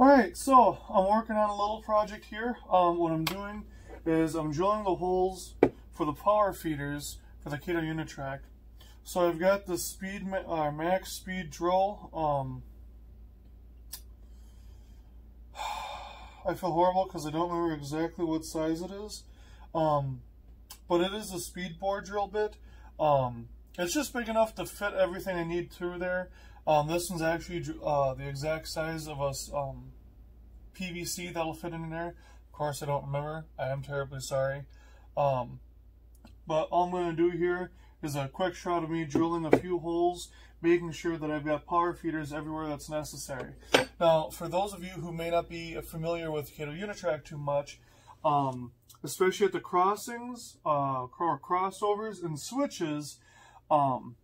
Alright, so I'm working on a little project here. Um, what I'm doing is I'm drilling the holes for the power feeders for the Kato Unitrack. So I've got the speed uh, max speed drill. Um, I feel horrible because I don't remember exactly what size it is. Um, but it is a speed bore drill bit. Um, it's just big enough to fit everything I need through there. Um, this one's actually uh, the exact size of a um, PVC that'll fit in there. Of course, I don't remember. I am terribly sorry. Um, but all I'm going to do here is a quick shot of me drilling a few holes, making sure that I've got power feeders everywhere that's necessary. Now, for those of you who may not be familiar with Kato Unitrack too much, um, especially at the crossings, uh, or crossovers and switches, um,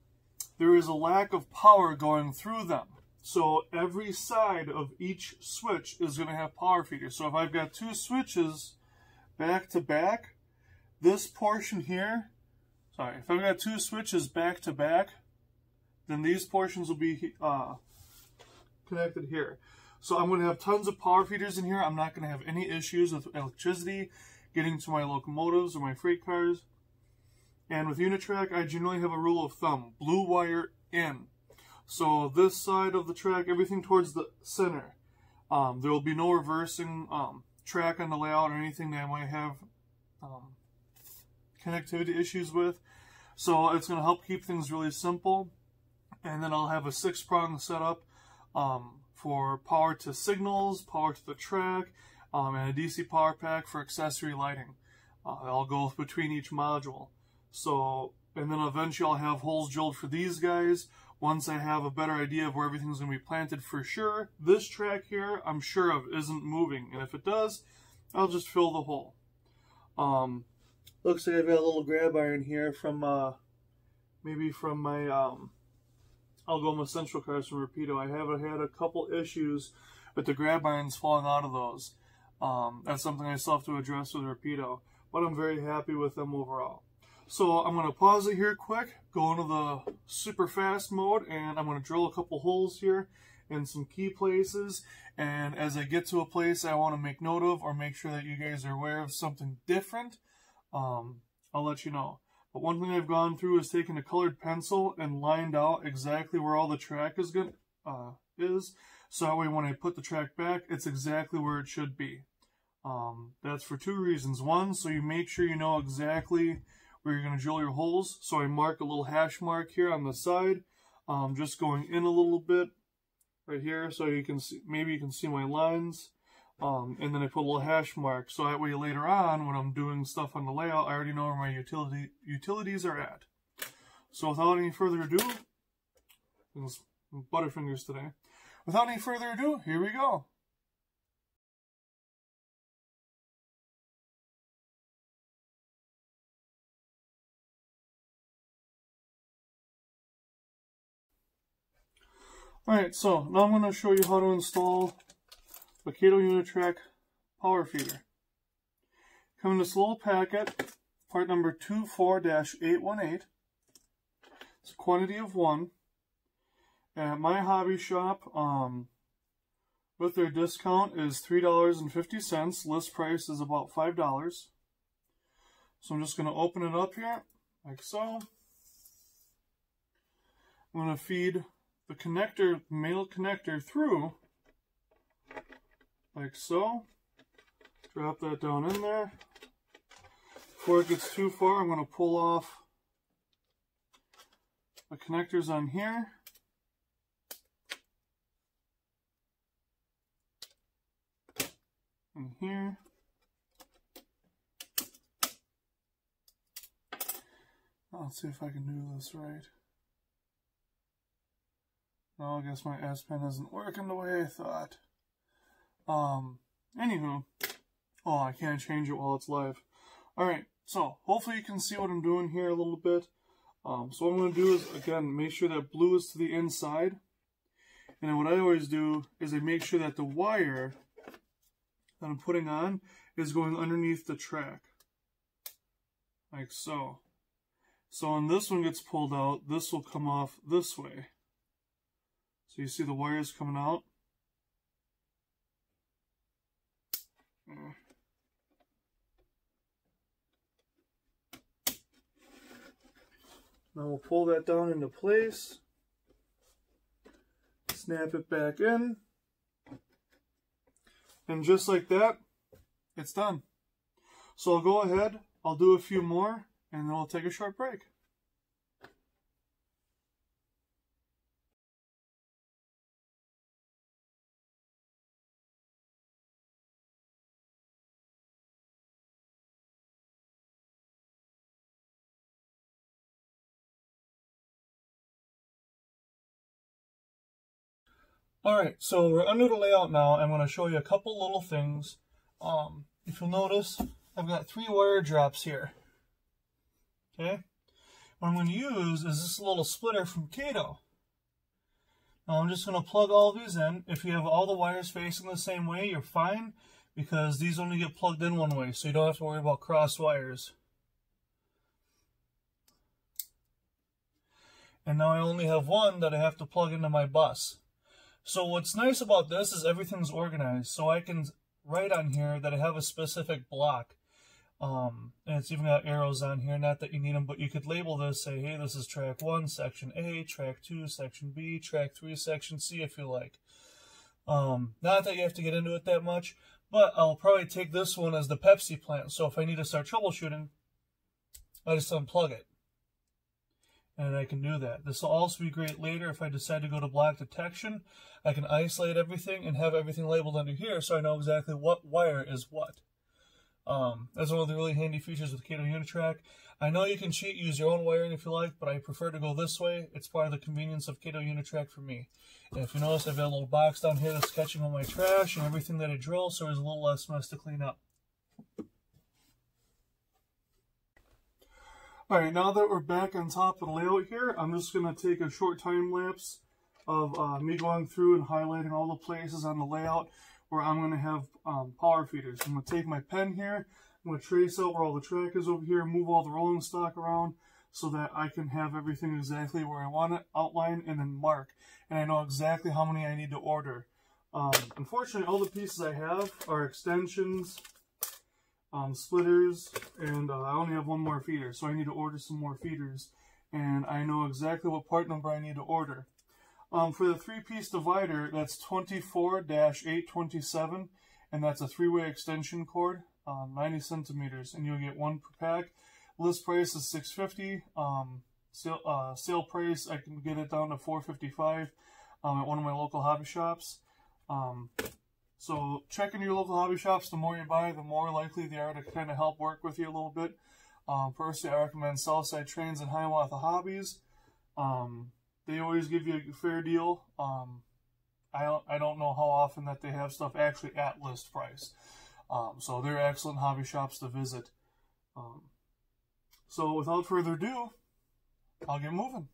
there is a lack of power going through them. So every side of each switch is going to have power feeders. So if I've got two switches back to back, this portion here, sorry, if I've got two switches back to back, then these portions will be uh, connected here. So I'm going to have tons of power feeders in here. I'm not going to have any issues with electricity getting to my locomotives or my freight cars. And with Unitrack, I generally have a rule of thumb, blue wire in. So this side of the track, everything towards the center. Um, there will be no reversing um, track on the layout or anything that I might have um, connectivity issues with. So it's going to help keep things really simple. And then I'll have a six-prong setup um, for power to signals, power to the track, um, and a DC power pack for accessory lighting. Uh, I'll go between each module. So, and then eventually I'll have holes drilled for these guys once I have a better idea of where everything's going to be planted for sure. This track here, I'm sure of, isn't moving. And if it does, I'll just fill the hole. Um, looks like I've got a little grab iron here from, uh, maybe from my, um, Algoma Central cars from Rapido. I have had a couple issues with the grab irons falling out of those. Um, that's something I still have to address with Rapido, but I'm very happy with them overall. So I'm going to pause it here quick, go into the super fast mode, and I'm going to drill a couple holes here in some key places. And as I get to a place I want to make note of or make sure that you guys are aware of something different, um, I'll let you know. But one thing I've gone through is taking a colored pencil and lined out exactly where all the track is good, uh, is. So that way when I put the track back, it's exactly where it should be. Um, that's for two reasons. One, so you make sure you know exactly where you're going to drill your holes. So I mark a little hash mark here on the side, um, just going in a little bit right here so you can see, maybe you can see my lines. Um, and then I put a little hash mark so that way later on when I'm doing stuff on the layout, I already know where my utility utilities are at. So without any further ado, butterfingers today. Without any further ado, here we go. Alright, so now I'm going to show you how to install Kato Unitrack power feeder. Come in this little packet, part number 24-818. It's a quantity of one. At my hobby shop, um, with their discount is $3.50. List price is about $5. So I'm just going to open it up here, like so. I'm going to feed the connector, male connector through, like so. Drop that down in there. Before it gets too far, I'm going to pull off the connectors on here. And here. Let's see if I can do this right. Oh, I guess my S Pen isn't working the way I thought. Um, anywho. Oh, I can't change it while it's live. Alright, so hopefully you can see what I'm doing here a little bit. Um, so what I'm going to do is, again, make sure that blue is to the inside. And then what I always do is I make sure that the wire that I'm putting on is going underneath the track. Like so. So when this one gets pulled out, this will come off this way. So you see the wires coming out. Now we'll pull that down into place. Snap it back in. And just like that, it's done. So I'll go ahead, I'll do a few more, and then we'll take a short break. Alright, so we're under the layout now. I'm going to show you a couple little things. Um, if you'll notice, I've got three wire drops here. Okay? What I'm going to use is this little splitter from Kato. Now I'm just going to plug all these in. If you have all the wires facing the same way, you're fine because these only get plugged in one way, so you don't have to worry about cross wires. And now I only have one that I have to plug into my bus. So what's nice about this is everything's organized. So I can write on here that I have a specific block. Um, and it's even got arrows on here, not that you need them, but you could label this, say, hey, this is track 1, section A, track 2, section B, track 3, section C, if you like. Um, not that you have to get into it that much, but I'll probably take this one as the Pepsi plant. So if I need to start troubleshooting, I just unplug it and I can do that. This will also be great later if I decide to go to block detection. I can isolate everything and have everything labeled under here so I know exactly what wire is what. Um, that's one of the really handy features with Kato Unitrack. I know you can cheat, use your own wiring if you like, but I prefer to go this way. It's part of the convenience of Kato Unitrack for me. And if you notice, I've got a little box down here that's catching all my trash and everything that I drill, so there's a little less mess to clean up. Alright, now that we're back on top of the layout here, I'm just going to take a short time lapse of uh, me going through and highlighting all the places on the layout where I'm going to have um, power feeders. I'm going to take my pen here, I'm going to trace out where all the track is over here, move all the rolling stock around so that I can have everything exactly where I want it, outline, and then mark. And I know exactly how many I need to order. Um, unfortunately, all the pieces I have are extensions, um, splitters, and uh, I only have one more feeder, so I need to order some more feeders. And I know exactly what part number I need to order. Um, for the three-piece divider, that's 24-827, and that's a three-way extension cord, um, 90 centimeters, and you'll get one per pack. List price is 650. Um, sale, uh, sale price, I can get it down to 455 um, at one of my local hobby shops. Um, so check in your local hobby shops. The more you buy, the more likely they are to kind of help work with you a little bit. Um, personally, I recommend Southside Trains and Hiawatha Hobbies. Um, they always give you a fair deal. Um, I don't, I don't know how often that they have stuff actually at list price. Um, so they're excellent hobby shops to visit. Um, so without further ado, I'll get moving.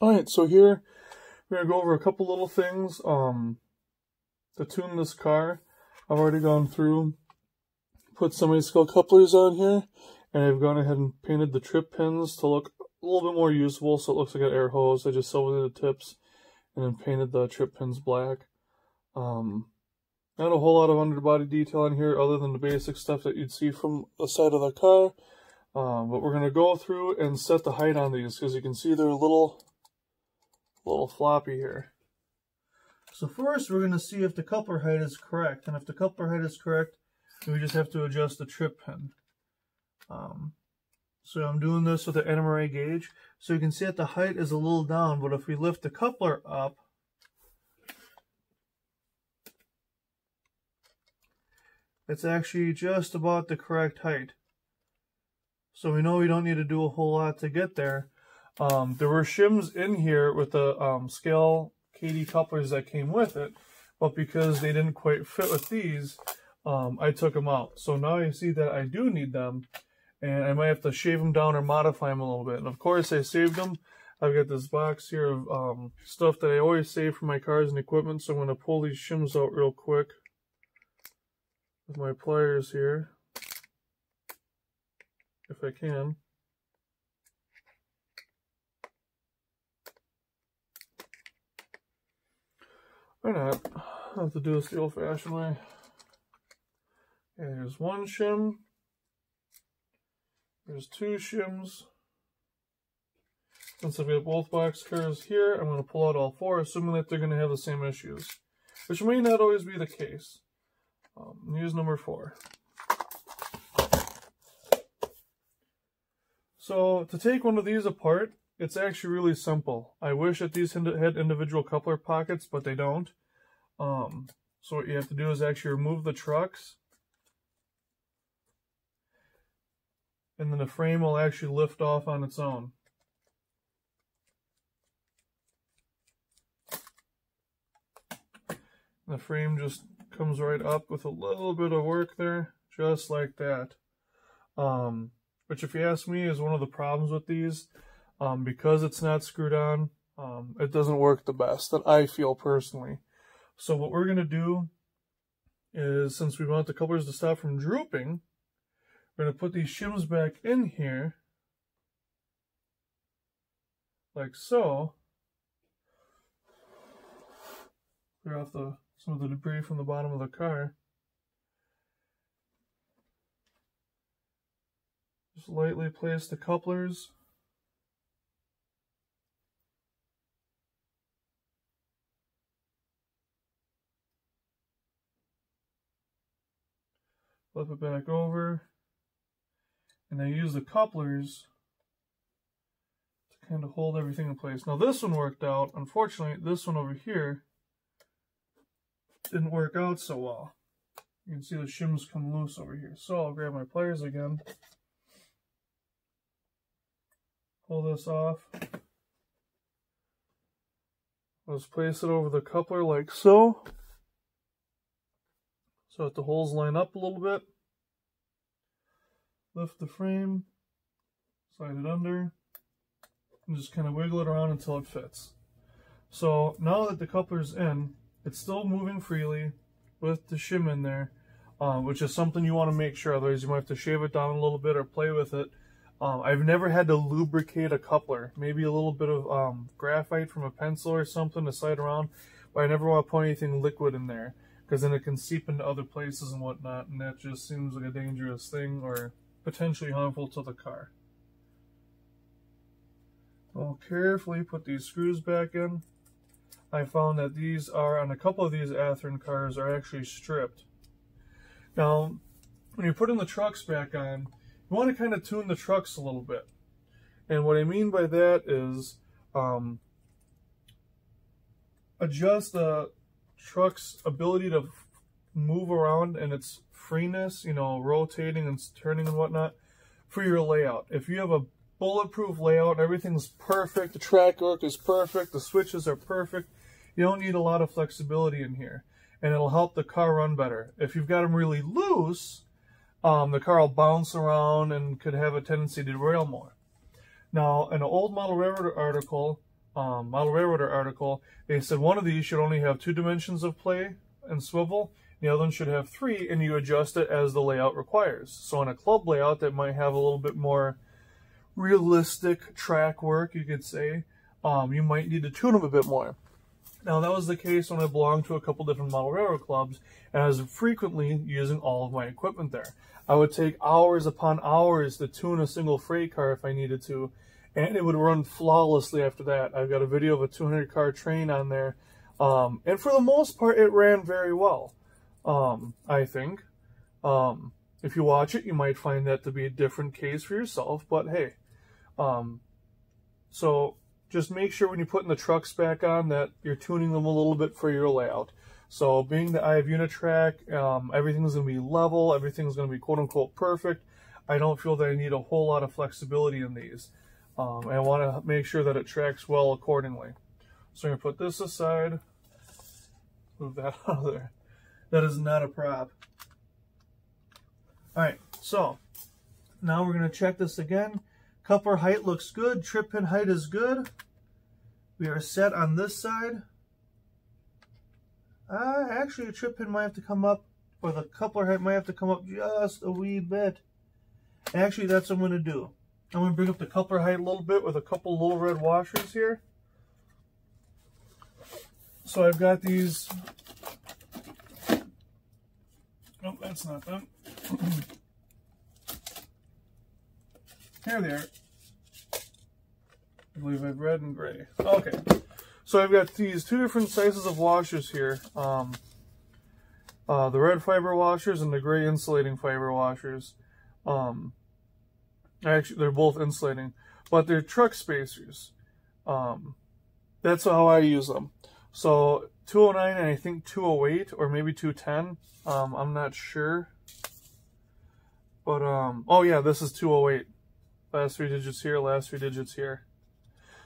Alright, so here we're going to go over a couple little things um, to tune this car. I've already gone through, put some of these scale couplers on here, and I've gone ahead and painted the trip pins to look a little bit more usable, so it looks like an air hose. I just silvered the tips and then painted the trip pins black. Um, not a whole lot of underbody detail in here other than the basic stuff that you'd see from the side of the car. Um, but we're going to go through and set the height on these because you can see they're a little little floppy here. So first we're going to see if the coupler height is correct. And if the coupler height is correct, we just have to adjust the trip pin. Um, so I'm doing this with the NMRA gauge. So you can see that the height is a little down, but if we lift the coupler up, it's actually just about the correct height. So we know we don't need to do a whole lot to get there. Um, there were shims in here with the um, scale KD couplers that came with it, but because they didn't quite fit with these, um, I took them out. So now you see that I do need them, and I might have to shave them down or modify them a little bit. And of course, I saved them. I've got this box here of um, stuff that I always save for my cars and equipment, so I'm going to pull these shims out real quick with my pliers here. if I can. Why not? I'll have to do this the old-fashioned way. Okay, there's one shim. There's two shims. Since I've got both box cars here, I'm going to pull out all four, assuming that they're going to have the same issues. Which may not always be the case. Um, number four. So to take one of these apart, it's actually really simple. I wish that these had individual coupler pockets, but they don't. Um, so what you have to do is actually remove the trucks. And then the frame will actually lift off on its own. The frame just comes right up with a little bit of work there, just like that. Um, which if you ask me is one of the problems with these. Um, because it's not screwed on, um, it doesn't work the best that I feel personally. So what we're going to do is, since we want the couplers to stop from drooping, we're going to put these shims back in here, like so. Clear off the, some of the debris from the bottom of the car. Just lightly place the couplers. Flip it back over. And I use the couplers to kind of hold everything in place. Now this one worked out. Unfortunately, this one over here didn't work out so well. You can see the shims come loose over here. So I'll grab my pliers again. Pull this off. Let's place it over the coupler like so. So that the holes line up a little bit. Lift the frame, slide it under, and just kind of wiggle it around until it fits. So now that the coupler's in, it's still moving freely with the shim in there, um, which is something you want to make sure, otherwise you might have to shave it down a little bit or play with it um, I've never had to lubricate a coupler. Maybe a little bit of um, graphite from a pencil or something to slide around, but I never want to put anything liquid in there because then it can seep into other places and whatnot, and that just seems like a dangerous thing or potentially harmful to the car. I'll carefully put these screws back in. I found that these are, on a couple of these Athearn cars, are actually stripped. Now, when you're putting the trucks back on, you want to kind of tune the trucks a little bit. And what I mean by that is um, adjust the truck's ability to move around and its freeness, you know, rotating and turning and whatnot for your layout. If you have a bulletproof layout everything's perfect, the track work is perfect, the switches are perfect, you don't need a lot of flexibility in here. And it'll help the car run better. If you've got them really loose, um, the car will bounce around and could have a tendency to derail more. Now, in an old model railroader article, um, model railroader article, they said one of these should only have two dimensions of play and swivel, the other one should have three, and you adjust it as the layout requires. So on a club layout that might have a little bit more realistic track work, you could say, um, you might need to tune them a bit more. Now that was the case when I belonged to a couple different model railroad clubs, and I was frequently using all of my equipment there. I would take hours upon hours to tune a single freight car if I needed to, and it would run flawlessly after that. I've got a video of a 200 car train on there, um, and for the most part, it ran very well, um, I think. Um, if you watch it, you might find that to be a different case for yourself, but hey. Um, so just make sure when you're putting the trucks back on that you're tuning them a little bit for your layout. So being that I have Unitrack, um, everything's going to be level, everything's going to be quote unquote perfect. I don't feel that I need a whole lot of flexibility in these. Um, I want to make sure that it tracks well accordingly. So I'm going to put this aside, move that out of there. That is not a prop. Alright, so now we're going to check this again. Coupler height looks good, trip pin height is good. We are set on this side. Uh, actually, a trip pin might have to come up, or the coupler height might have to come up just a wee bit. Actually, that's what I'm going to do. I'm going to bring up the coupler height a little bit with a couple little red washers here. So I've got these. Oh, that's not them. Here they are. I believe I've red and gray. Okay. So I've got these two different sizes of washers here. Um, uh, the red fiber washers and the gray insulating fiber washers. Um, actually, they're both insulating, but they're truck spacers. Um, that's how I use them. So 209 and I think 208 or maybe 210. Um, I'm not sure. But, um, oh yeah, this is 208. Last three digits here, last three digits here.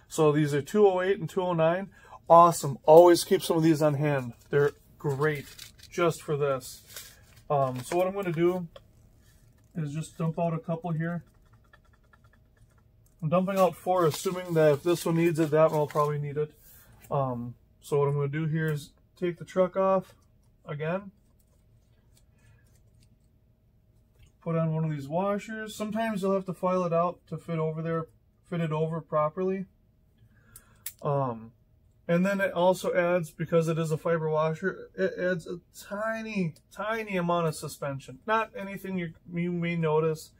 So these are 208 and 209. Awesome. Always keep some of these on hand. They're great just for this. Um, so what I'm going to do is just dump out a couple here. I'm dumping out four, assuming that if this one needs it, that one will probably need it. Um, so what I'm going to do here is take the truck off again. Put on one of these washers. Sometimes you'll have to file it out to fit over there, fit it over properly. Um, and then it also adds, because it is a fiber washer, it adds a tiny, tiny amount of suspension. Not anything you, you may notice,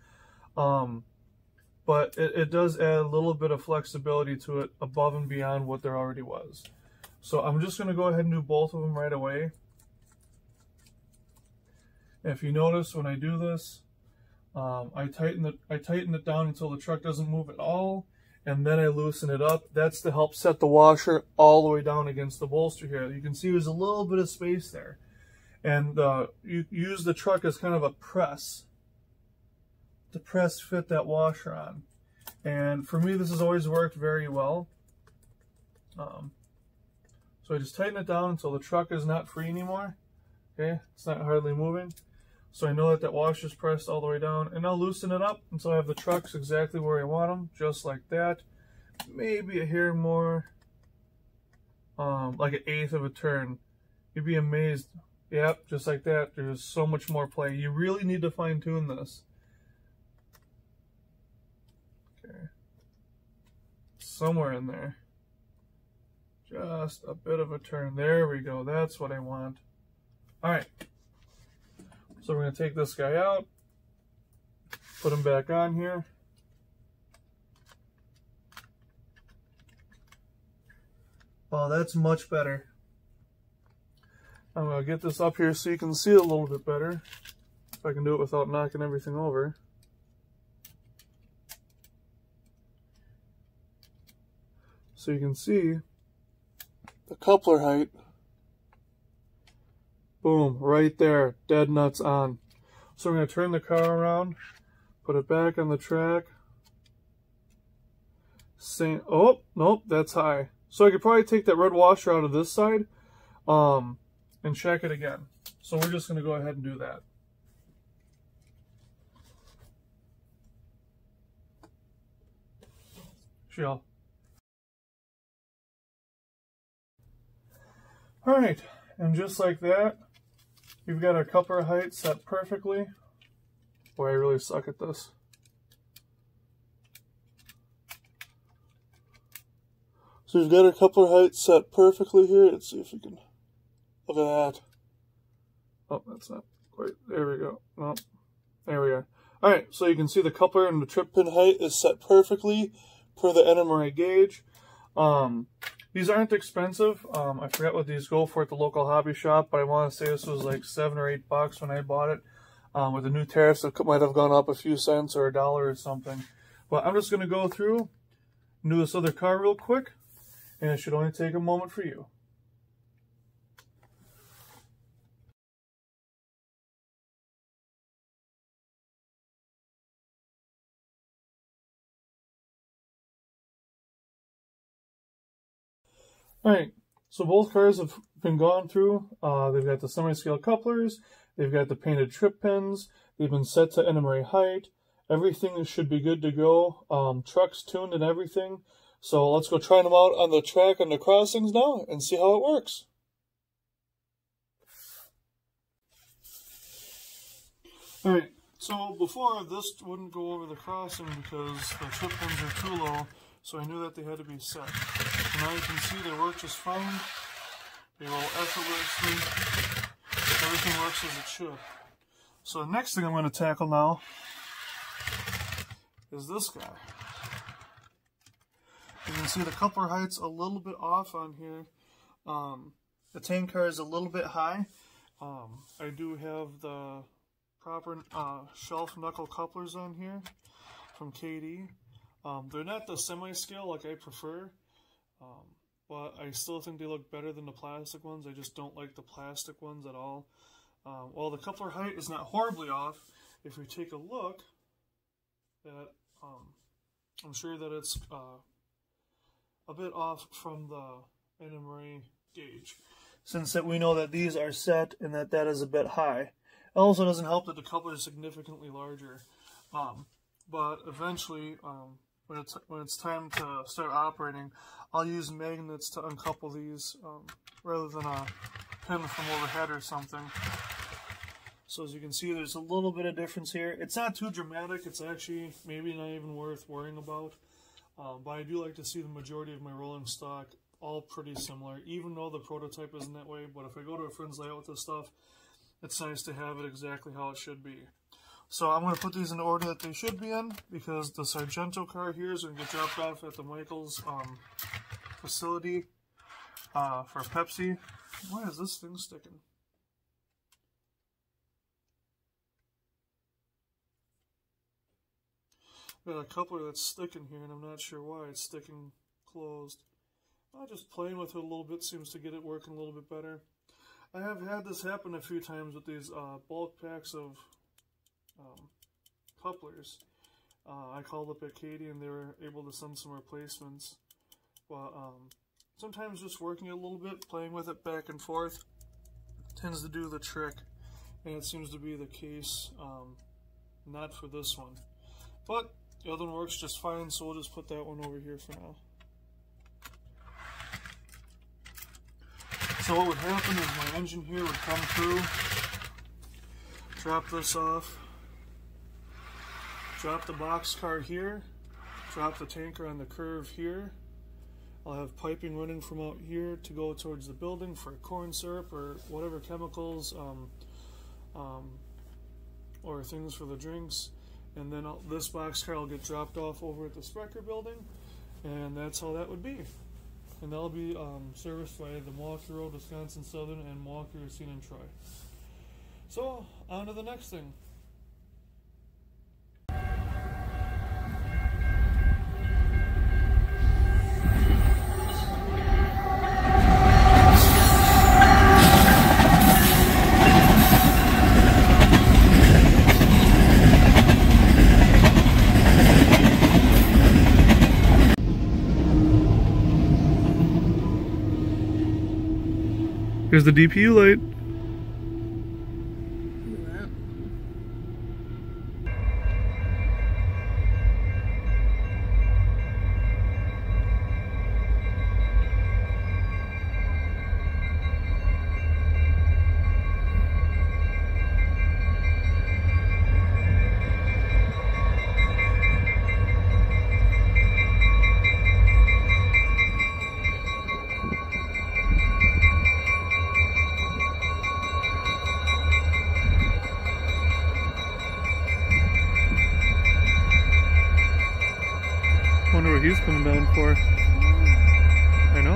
um, but it, it does add a little bit of flexibility to it above and beyond what there already was. So I'm just going to go ahead and do both of them right away. If you notice when I do this, um, I tighten it I tighten it down until the truck doesn't move at all, and then I loosen it up. That's to help set the washer all the way down against the bolster here. You can see there's a little bit of space there. And uh, you use the truck as kind of a press to press fit that washer on. And for me, this has always worked very well. Um, so I just tighten it down until the truck is not free anymore. Okay, it's not hardly moving. So I know that that washer's pressed all the way down. And I'll loosen it up until I have the trucks exactly where I want them, just like that. Maybe a hair more, um, like an eighth of a turn. You'd be amazed. Yep, just like that. There's so much more play. You really need to fine tune this. Okay. Somewhere in there. Just a bit of a turn. There we go. That's what I want. All right. So we're going to take this guy out, put him back on here. Oh, that's much better. I'm going to get this up here so you can see a little bit better. If I can do it without knocking everything over. So you can see the coupler height Boom, right there, dead nuts on. So we're going to turn the car around, put it back on the track. Same, oh, nope, that's high. So I could probably take that red washer out of this side um, and check it again. So we're just going to go ahead and do that. Shell. All right, and just like that, We've got our coupler height set perfectly. Boy, I really suck at this. So we've got our coupler height set perfectly here. Let's see if we can look at that. Oh, that's not quite. There we go. There we are. All right, so you can see the coupler and the trip pin height is set perfectly per the NMRA gauge. Um, these aren't expensive. Um, I forget what these go for at the local hobby shop, but I want to say this was like seven or eight bucks when I bought it. Um, with the new tariffs, it might have gone up a few cents or a dollar or something. But I'm just going to go through do this other car real quick, and it should only take a moment for you. Alright, so both cars have been gone through. Uh, they've got the semi-scale couplers, they've got the painted trip pins, they've been set to NMRA height. Everything should be good to go. Um, trucks tuned and everything. So let's go try them out on the track and the crossings now and see how it works. Alright, So before, this wouldn't go over the crossing because the trip pins are too low, so I knew that they had to be set. Now you can see they work just fine. They roll effortlessly. Everything works as it should. So the next thing I'm going to tackle now is this guy. You can see the coupler height's a little bit off on here. Um, the tank car is a little bit high. Um, I do have the proper uh, shelf knuckle couplers on here from KD. Um, they're not the semi-scale like I prefer, um, but I still think they look better than the plastic ones. I just don't like the plastic ones at all. Um, while the coupler height is not horribly off, if we take a look at, um, I'm sure that it's uh, a bit off from the NMRA gauge, since that we know that these are set and that that is a bit high. It also doesn't help that the coupler is significantly larger. Um, but eventually, um, when it's when it's time to start operating, I'll use magnets to uncouple these um, rather than a pin from overhead or something. So as you can see, there's a little bit of difference here. It's not too dramatic. It's actually maybe not even worth worrying about. Um, but I do like to see the majority of my rolling stock all pretty similar, even though the prototype isn't that way. But if I go to a friend's layout with this stuff, it's nice to have it exactly how it should be. So I'm going to put these in the order that they should be in because the Sargento car here is going to get dropped off at the Michaels um, facility uh, for Pepsi. Why is this thing sticking? Got a coupler that's sticking here and I'm not sure why it's sticking closed. Uh, just playing with it a little bit seems to get it working a little bit better. I have had this happen a few times with these uh, bulk packs of um, couplers. Uh, I called up and they were able to send some replacements. But um, sometimes just working a little bit, playing with it back and forth, tends to do the trick. And it seems to be the case, um, not for this one. But the other one works just fine, so we'll just put that one over here for now. So what would happen is my engine here would come through, drop this off, drop the box car here, drop the tanker on the curve here. I'll have piping running from out here to go towards the building for corn syrup or whatever chemicals um, um, or things for the drinks. And then I'll, this box car will get dropped off over at the Sprecher building, and that's how that would be and that'll be um, serviced by the Milwaukee Road, Wisconsin Southern, and Milwaukee, Racine, and Troy. So, on to the next thing. Here's the DPU light. He's coming down for. I know.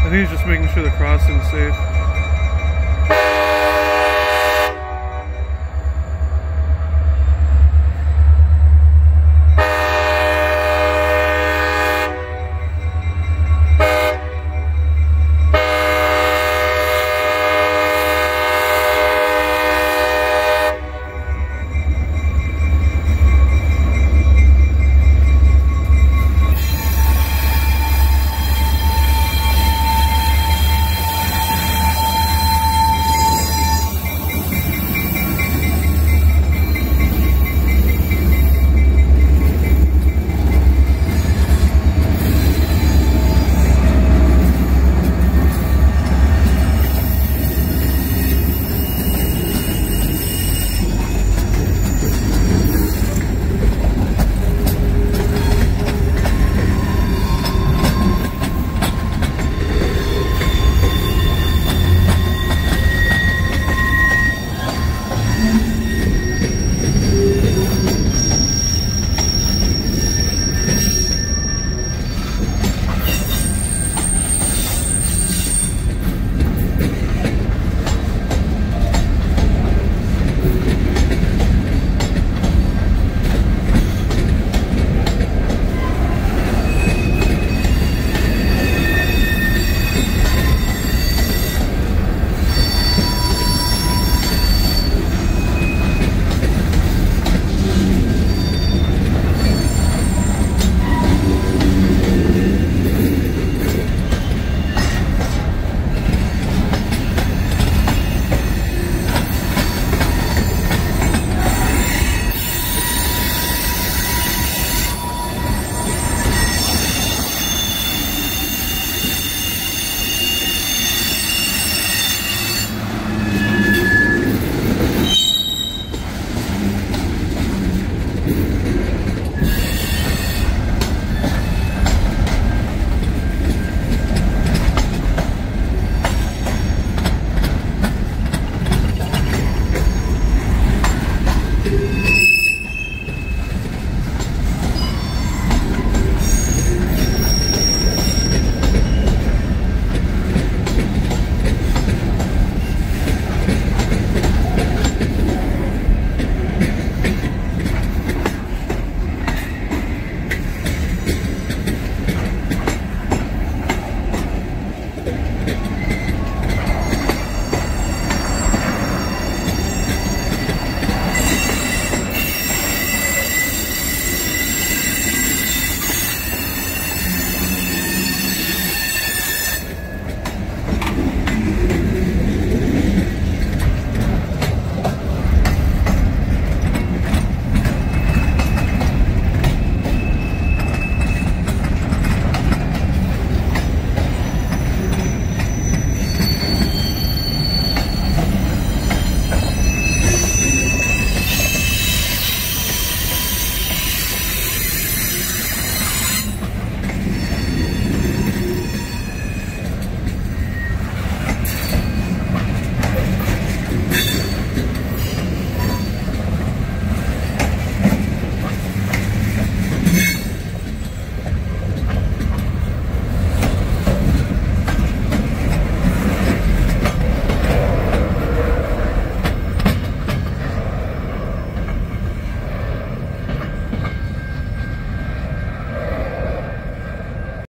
I think he's just making sure the crossing's safe.